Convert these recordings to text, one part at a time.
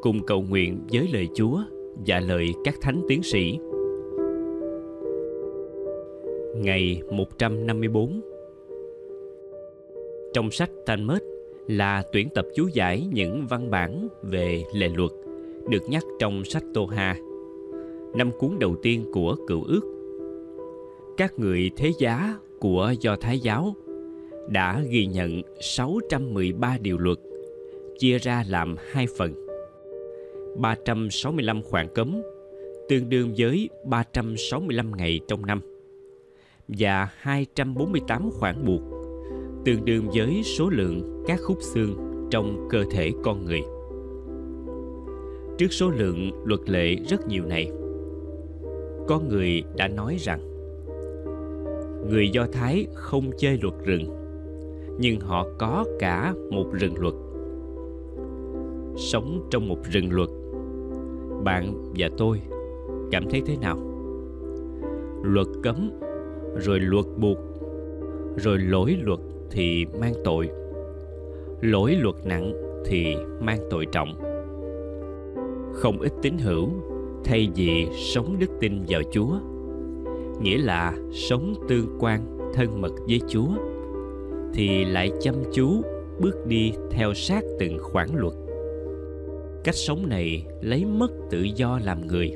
cùng cầu nguyện với lời Chúa và lời các thánh tiến sĩ. Ngày 154 Trong sách Talmud là tuyển tập chú giải những văn bản về lệ luật, được nhắc trong sách Tô năm cuốn đầu tiên của cựu ước. Các người thế giá của Do Thái giáo đã ghi nhận 613 điều luật, chia ra làm hai phần. 365 khoản cấm tương đương với 365 ngày trong năm và 248 khoản buộc tương đương với số lượng các khúc xương trong cơ thể con người. Trước số lượng luật lệ rất nhiều này, có người đã nói rằng người Do Thái không chơi luật rừng, nhưng họ có cả một rừng luật. Sống trong một rừng luật, bạn và tôi cảm thấy thế nào? Luật cấm, rồi luật buộc, rồi lỗi luật thì mang tội. Lỗi luật nặng thì mang tội trọng. Không ít tín hữu thay vì sống đức tin vào chúa nghĩa là sống tương quan thân mật với chúa thì lại chăm chú bước đi theo sát từng khoản luật cách sống này lấy mất tự do làm người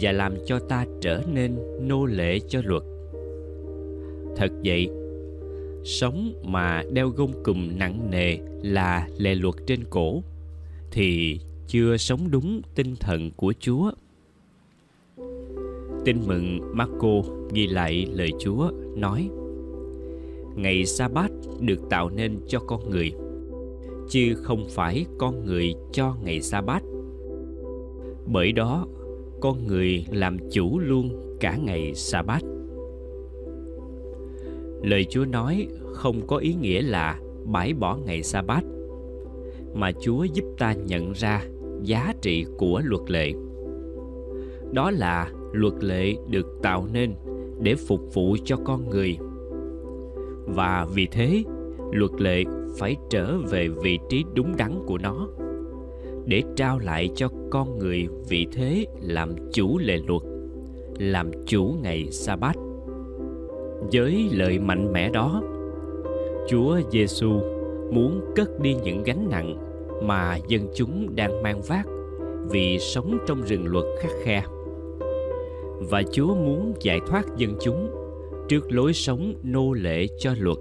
và làm cho ta trở nên nô lệ cho luật thật vậy sống mà đeo gông cùm nặng nề là lệ luật trên cổ thì chưa sống đúng tinh thần của Chúa. Tin mừng Marco ghi lại lời Chúa nói: Ngày sa bát được tạo nên cho con người, chứ không phải con người cho ngày sa bát. Bởi đó, con người làm chủ luôn cả ngày sa bát lời chúa nói không có ý nghĩa là bãi bỏ ngày sa bát mà chúa giúp ta nhận ra giá trị của luật lệ. Đó là luật lệ được tạo nên để phục vụ cho con người. Và vì thế luật lệ phải trở về vị trí đúng đắn của nó, để trao lại cho con người vị thế làm chủ lệ luật, làm chủ ngày sa bát với lời mạnh mẽ đó, chúa giêsu muốn cất đi những gánh nặng mà dân chúng đang mang vác vì sống trong rừng luật khắc khe. Và chúa muốn giải thoát dân chúng trước lối sống nô lệ cho luật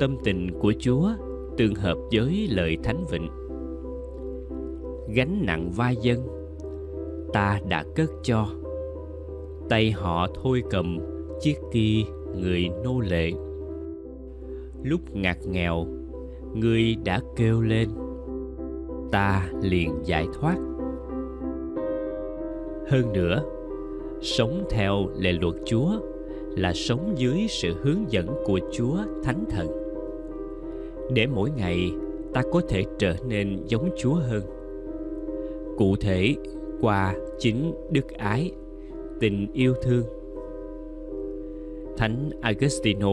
tâm tình của chúa tương hợp với lời thánh vịnh. Gánh nặng vai dân, ta đã cất cho. Tay họ thôi cầm chiếc kỳ người nô lệ. Lúc ngặt nghèo, người đã kêu lên. Ta liền giải thoát. Hơn nữa, sống theo lệ luật chúa là sống dưới sự hướng dẫn của chúa thánh thần để mỗi ngày ta có thể trở nên giống chúa hơn cụ thể qua chính đức ái tình yêu thương Thánh Agostino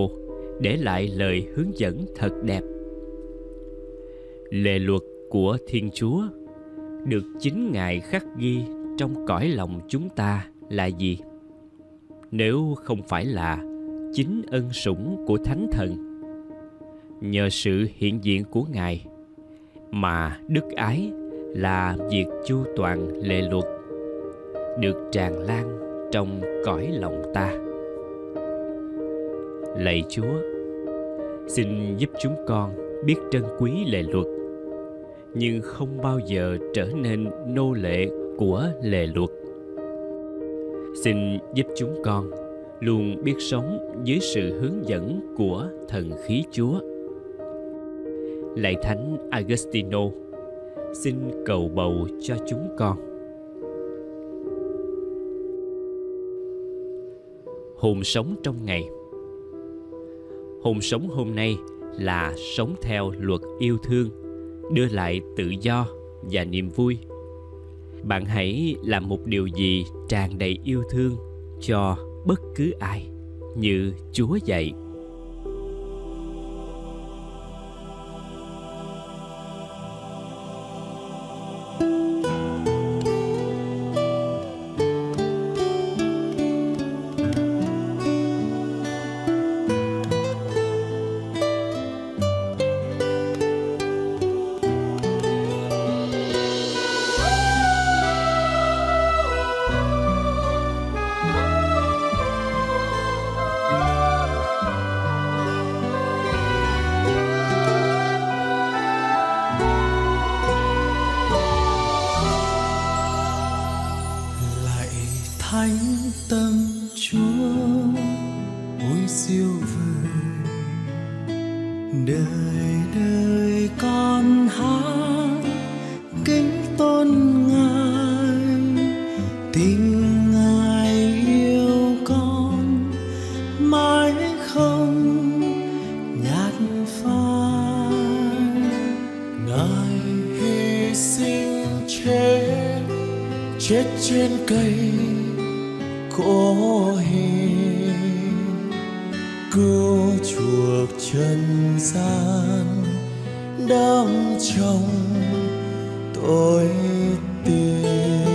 để lại lời hướng dẫn thật đẹp. Lệ luật của Thiên Chúa được chính Ngài khắc ghi trong cõi lòng chúng ta là gì? Nếu không phải là chính ân sủng của Thánh Thần, nhờ sự hiện diện của Ngài. Mà đức ái là việc chu toàn lệ luật, được tràn lan trong cõi lòng ta. Lạy chúa, xin giúp chúng con biết trân quý lệ luật, nhưng không bao giờ trở nên nô lệ của lệ luật. Xin giúp chúng con luôn biết sống dưới sự hướng dẫn của thần khí chúa lạy thánh agostino, xin cầu bầu cho chúng con. Hồn sống trong ngày. Hồn sống hôm nay là sống theo luật yêu thương, đưa lại tự do và niềm vui. Bạn hãy làm một điều gì tràn đầy yêu thương cho bất cứ ai, như chúa dạy. thánh tâm chúa ôi siêu vời. Đời đời con hát kính tôn ngài. Tình ngài yêu con mãi không nhạt phai. Ngài hy sinh chết chết trên cây gian đang trong tôi tìm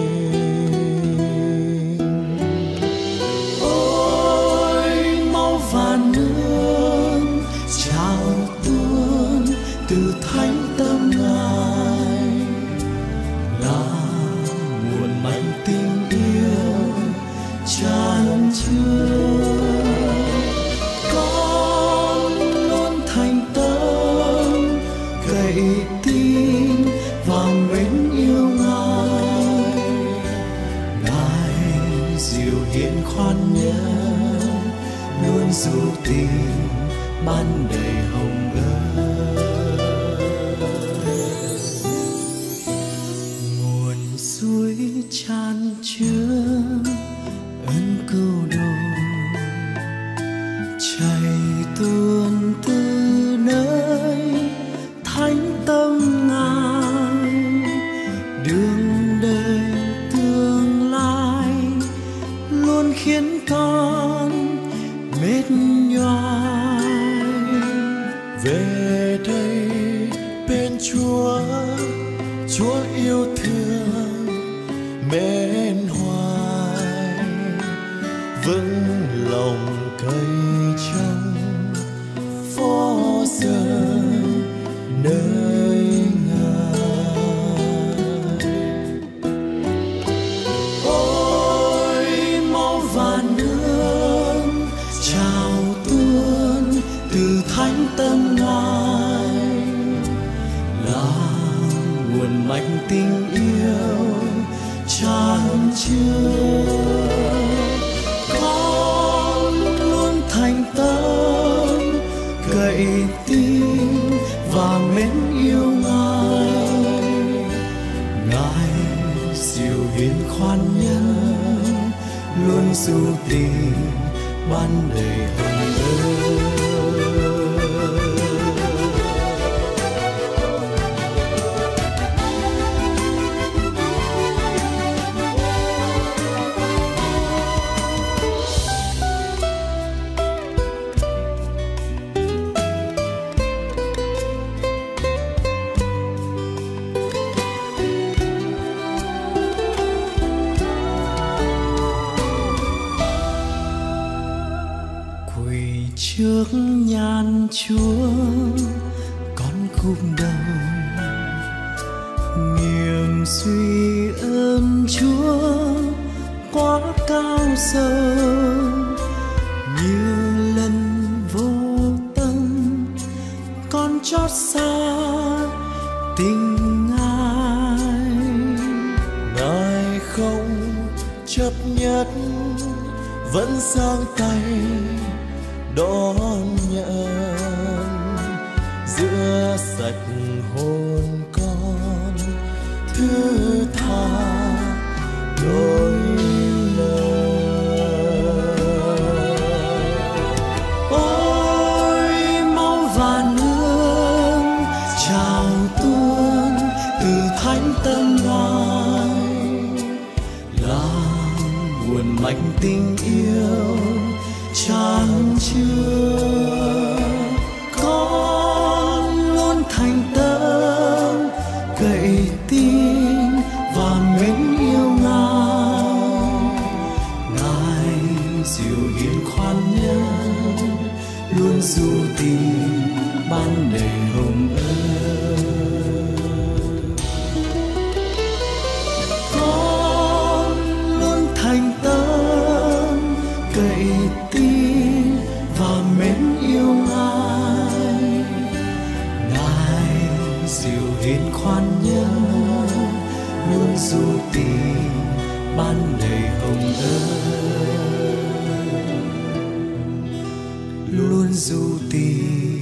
luôn dù tình ban đầy hồng ngân nguồn suối tràn chứa vững lòng cây trong phố giờ nơi ngài. Ôi, máu và nước chào tuôn từ thánh tâm ngài. Là nguồn mạnh tình yêu tràn chứa dịu hiền khoan nhân luôn dù tình ban đầy hồng ân niềm suy ơn chúa quá cao sâu nhiều lần vô tâm, con chót xa tình ngài. Ngài không chấp nhất, vẫn giang tay đón nhận. Giữa sạch hồn 是他 du dù tình ban đầy hồng ân con luôn thành tâm cậy tin và mến yêu ngài. Ngài dịu hiền khoan nhân, luôn du tình ban đầy hồng ân luôn du tình